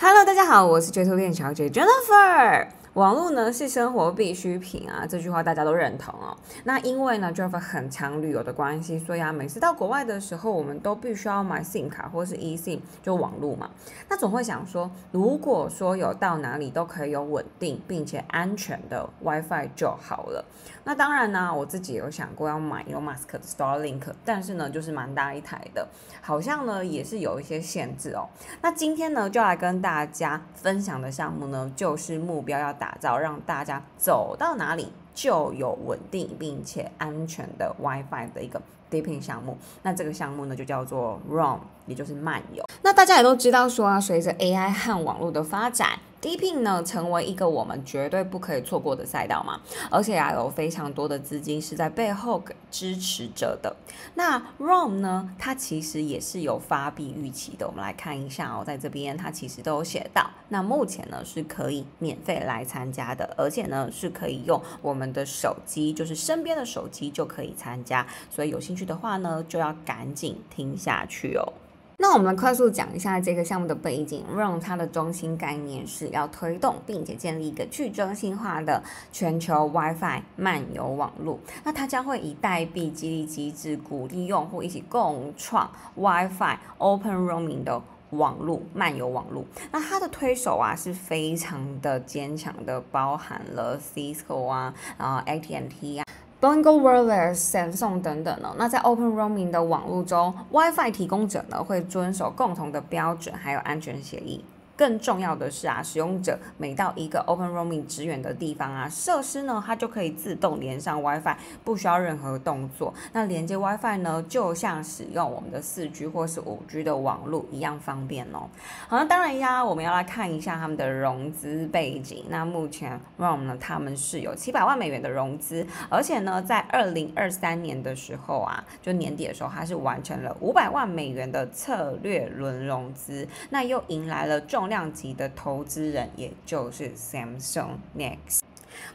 Hello，大家好，我是绝头链小姐 Jennifer。网络呢是生活必需品啊，这句话大家都认同哦。那因为呢就很强旅游的关系，所以啊，每次到国外的时候，我们都必须要买 SIM 卡或是 eSIM，就网络嘛。那总会想说，如果说有到哪里都可以有稳定并且安全的 WiFi 就好了。那当然呢，我自己有想过要买 Elon Musk 的 Starlink，但是呢，就是蛮大一台的，好像呢也是有一些限制哦。那今天呢，就来跟大家分享的项目呢，就是目标要达打造让大家走到哪里就有稳定并且安全的 WiFi 的一个 Deeping 项目。那这个项目呢，就叫做 Roam，也就是漫游。那大家也都知道说啊，随着 AI 和网络的发展。DP 呢，成为一个我们绝对不可以错过的赛道嘛，而且啊，有非常多的资金是在背后支持着的。那 ROM 呢，它其实也是有发币预期的。我们来看一下哦，在这边它其实都有写到，那目前呢是可以免费来参加的，而且呢是可以用我们的手机，就是身边的手机就可以参加。所以有兴趣的话呢，就要赶紧听下去哦。那我们快速讲一下这个项目的背景。Run 它的中心概念是要推动并且建立一个去中心化的全球 WiFi 漫游网络。那它将会以代币激励机制，鼓励用户一起共创 WiFi Open Roaming 的网络漫游网络。那它的推手啊是非常的坚强的，包含了 Cisco 啊，然后 AT&T 啊。Bungo Wireless、Samsung 等等呢，那在 Open Roaming 的网络中，WiFi 提供者呢会遵守共同的标准，还有安全协议。更重要的是啊，使用者每到一个 Open Roaming 支援的地方啊，设施呢它就可以自动连上 WiFi，不需要任何动作。那连接 WiFi 呢，就像使用我们的四 G 或是五 G 的网络一样方便哦。好，那当然呀，我们要来看一下他们的融资背景。那目前 Roam 呢，他们是有七百万美元的融资，而且呢，在二零二三年的时候啊，就年底的时候，它是完成了五百万美元的策略轮融资，那又迎来了重。量级的投资人，也就是 Samsung Next。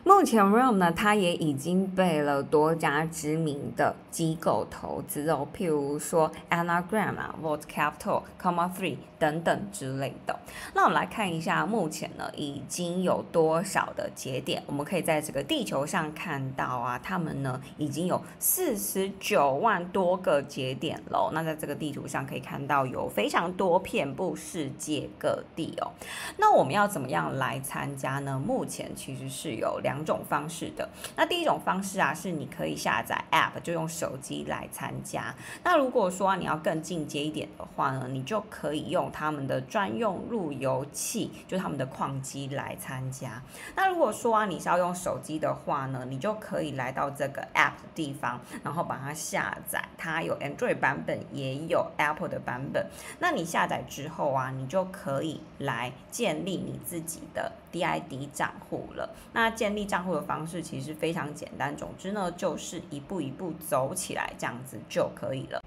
目前 Realm 呢，它也已经被了多家知名的机构投资哦，譬如说 Anagram 啊、Vault Capital、Comma Three 等等之类的。那我们来看一下，目前呢已经有多少的节点？我们可以在这个地球上看到啊，他们呢已经有四十九万多个节点喽。那在这个地图上可以看到有非常多遍布世界各地哦。那我们要怎么样来参加呢？目前其实是有两。两种方式的，那第一种方式啊，是你可以下载 App，就用手机来参加。那如果说你要更进阶一点的话呢，你就可以用他们的专用路由器，就他们的矿机来参加。那如果说啊，你是要用手机的话呢，你就可以来到这个 App 的地方，然后把它下载。它有 Android 版本，也有 Apple 的版本。那你下载之后啊，你就可以来建立你自己的 DID 账户了。那建立账户的方式其实非常简单，总之呢，就是一步一步走起来，这样子就可以了。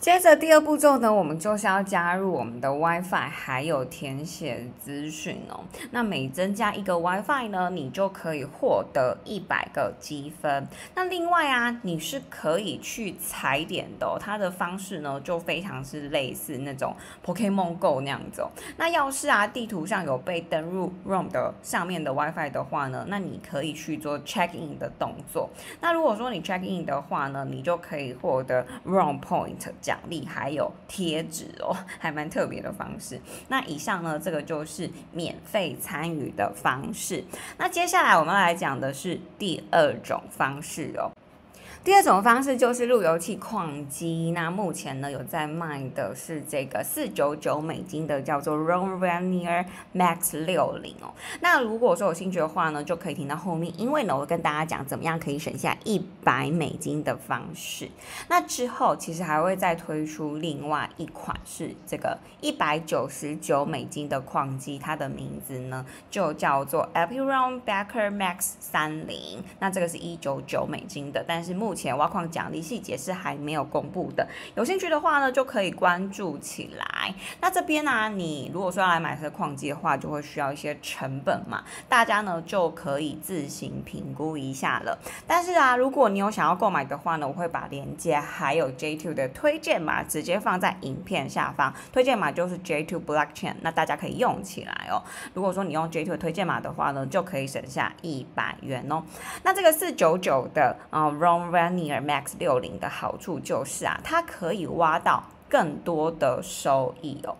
接着第二步骤呢，我们就是要加入我们的 WiFi，还有填写资讯哦。那每增加一个 WiFi 呢，你就可以获得一百个积分。那另外啊，你是可以去踩点的，它的方式呢就非常是类似那种 Pokemon Go 那样子。那要是啊地图上有被登入 Room 的上面的 WiFi 的话呢，那你可以去做 Check In 的动作。那如果说你 Check In 的话呢，你就可以获得 Room Point。奖励还有贴纸哦，还蛮特别的方式。那以上呢，这个就是免费参与的方式。那接下来我们来讲的是第二种方式哦。第二种方式就是路由器矿机，那目前呢有在卖的是这个四九九美金的叫做 Ron Rainier Max 六零哦。那如果说有兴趣的话呢，就可以听到后面，因为呢我会跟大家讲怎么样可以省下一百美金的方式。那之后其实还会再推出另外一款是这个一百九十九美金的矿机，它的名字呢就叫做 Epiron Backer Max 三零。那这个是一九九美金的，但是目目前挖矿奖励细节是还没有公布的，有兴趣的话呢，就可以关注起来。那这边呢，你如果说要来买这矿机的话，就会需要一些成本嘛，大家呢就可以自行评估一下了。但是啊，如果你有想要购买的话呢，我会把链接还有 J2 的推荐码直接放在影片下方，推荐码就是 J2 Blockchain，那大家可以用起来哦。如果说你用 J2 的推荐码的话呢，就可以省下一百元哦。那这个四九九的啊 Ron Ranier Max 六零的好处就是啊，它可以挖到更多的收益哦。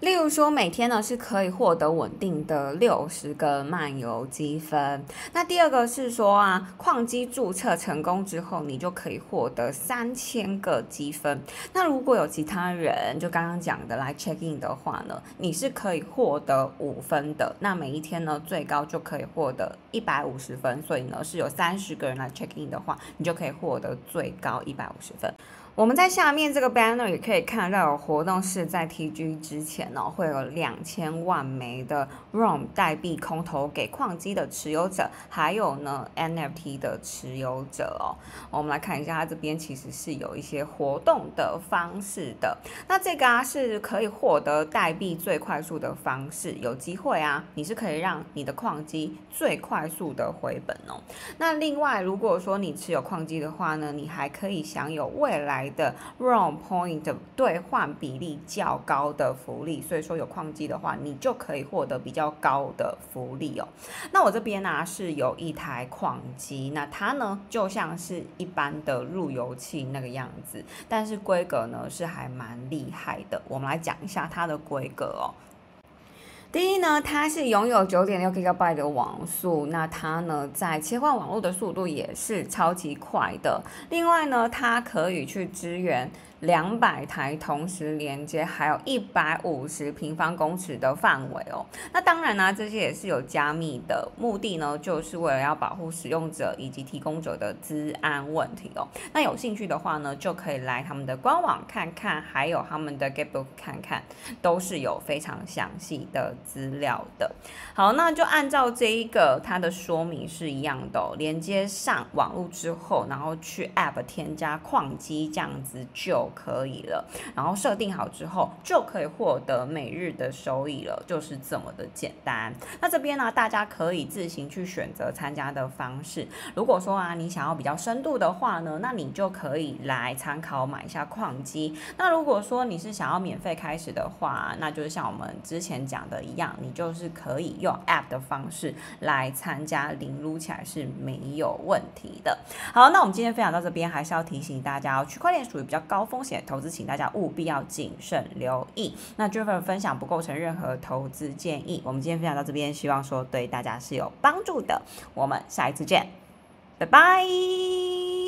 例如说，每天呢是可以获得稳定的六十个漫游积分。那第二个是说啊，矿机注册成功之后，你就可以获得三千个积分。那如果有其他人就刚刚讲的来 check in 的话呢，你是可以获得五分的。那每一天呢，最高就可以获得一百五十分。所以呢，是有三十个人来 check in 的话，你就可以获得最高一百五十分。我们在下面这个 banner 也可以看到，有活动是在 TG 之前呢，会有两千万枚的 ROM 代币空投给矿机的持有者，还有呢 NFT 的持有者哦。我们来看一下，它这边其实是有一些活动的方式的。那这个啊是可以获得代币最快速的方式，有机会啊，你是可以让你的矿机最快速的回本哦。那另外，如果说你持有矿机的话呢，你还可以享有未来的 ROM Point 兑换比例较高的福利，所以说有矿机的话，你就可以获得比较高的福利哦。那我这边呢是有一台矿机，那它呢就像是一般的路由器那个样子，但是规格呢是还蛮厉害的。我们来讲一下它的规格哦。第一呢，它是拥有九点六 GB 的网速，那它呢在切换网络的速度也是超级快的。另外呢，它可以去支援。两百台同时连接，还有一百五十平方公尺的范围哦。那当然呢，这些也是有加密的，目的呢，就是为了要保护使用者以及提供者的资安问题哦。那有兴趣的话呢，就可以来他们的官网看看，还有他们的 Gitbook 看看，都是有非常详细的资料的。好，那就按照这一个它的说明是一样的哦。连接上网络之后，然后去 App 添加矿机，这样子就。可以了，然后设定好之后就可以获得每日的收益了，就是这么的简单。那这边呢，大家可以自行去选择参加的方式。如果说啊，你想要比较深度的话呢，那你就可以来参考买一下矿机。那如果说你是想要免费开始的话，那就是像我们之前讲的一样，你就是可以用 App 的方式来参加，零撸起来是没有问题的。好，那我们今天分享到这边，还是要提醒大家哦，区块链属于比较高风。风险投资，请大家务必要谨慎留意。那这份分享不构成任何投资建议。我们今天分享到这边，希望说对大家是有帮助的。我们下一次见，拜拜。